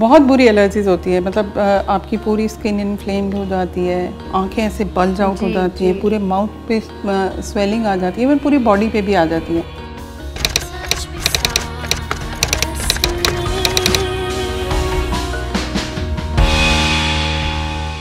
बहुत बुरी एलर्जीज होती है। मतलब आपकी पूरी स्किन इनफ्लेम्ड हो जाती है आँखें ऐसे बल्ज आउट हो जाती हैं पूरे माउथ पे स्वेलिंग आ जाती है इवन पूरी बॉडी पे भी आ जाती है।